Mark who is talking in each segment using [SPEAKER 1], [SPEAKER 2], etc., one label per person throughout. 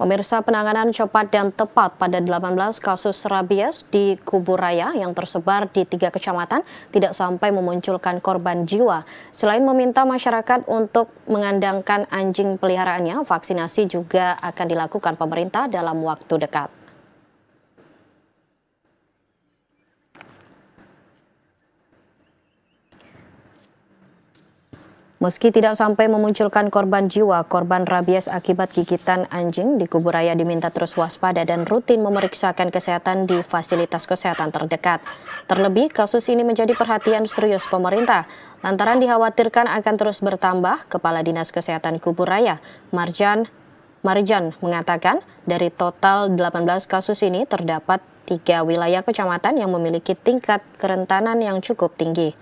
[SPEAKER 1] Pemirsa penanganan cepat dan tepat pada 18 kasus rabies di Kubur Raya yang tersebar di tiga kecamatan tidak sampai memunculkan korban jiwa. Selain meminta masyarakat untuk mengandangkan anjing peliharaannya, vaksinasi juga akan dilakukan pemerintah dalam waktu dekat. Meski tidak sampai memunculkan korban jiwa, korban rabies akibat gigitan anjing di kubur raya diminta terus waspada dan rutin memeriksakan kesehatan di fasilitas kesehatan terdekat. Terlebih, kasus ini menjadi perhatian serius pemerintah. Lantaran dikhawatirkan akan terus bertambah, Kepala Dinas Kesehatan Kubur Raya, Marjan Marjan mengatakan dari total 18 kasus ini terdapat tiga wilayah kecamatan yang memiliki tingkat kerentanan yang cukup tinggi.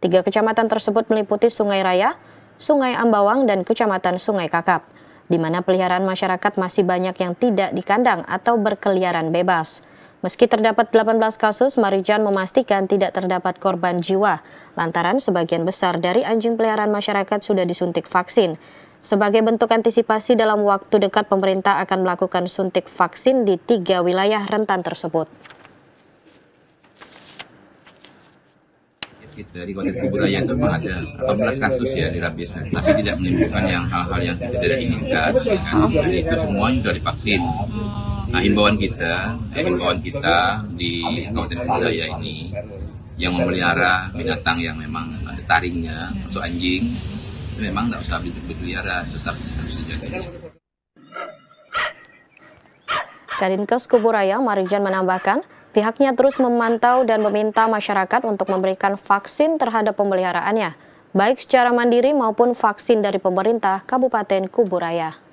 [SPEAKER 1] Tiga kecamatan tersebut meliputi Sungai Raya, Sungai Ambawang, dan Kecamatan Sungai Kakap, di mana peliharaan masyarakat masih banyak yang tidak dikandang atau berkeliaran bebas. Meski terdapat 18 kasus, Marijan memastikan tidak terdapat korban jiwa, lantaran sebagian besar dari anjing peliharaan masyarakat sudah disuntik vaksin. Sebagai bentuk antisipasi dalam waktu dekat, pemerintah akan melakukan suntik vaksin di tiga wilayah rentan tersebut.
[SPEAKER 2] Dari kota Budaya itu memang ada 18 kasus ya di rabies, tapi tidak menimbulkan yang hal-hal yang tidak diinginkan. Ya kan? Jadi itu semua sudah divaksin. Nah, himbauan kita, eh, himbauan kita di Kabupaten Budaya ini yang memelihara binatang yang memang ada taringnya, masuk anjing, itu memang tidak usah berkeliaran, tetap harus dijaga.
[SPEAKER 1] Kadinkes Kuburaya Marijan menambahkan, Pihaknya terus memantau dan meminta masyarakat untuk memberikan vaksin terhadap pemeliharaannya, baik secara mandiri maupun vaksin dari pemerintah Kabupaten Kuburaya.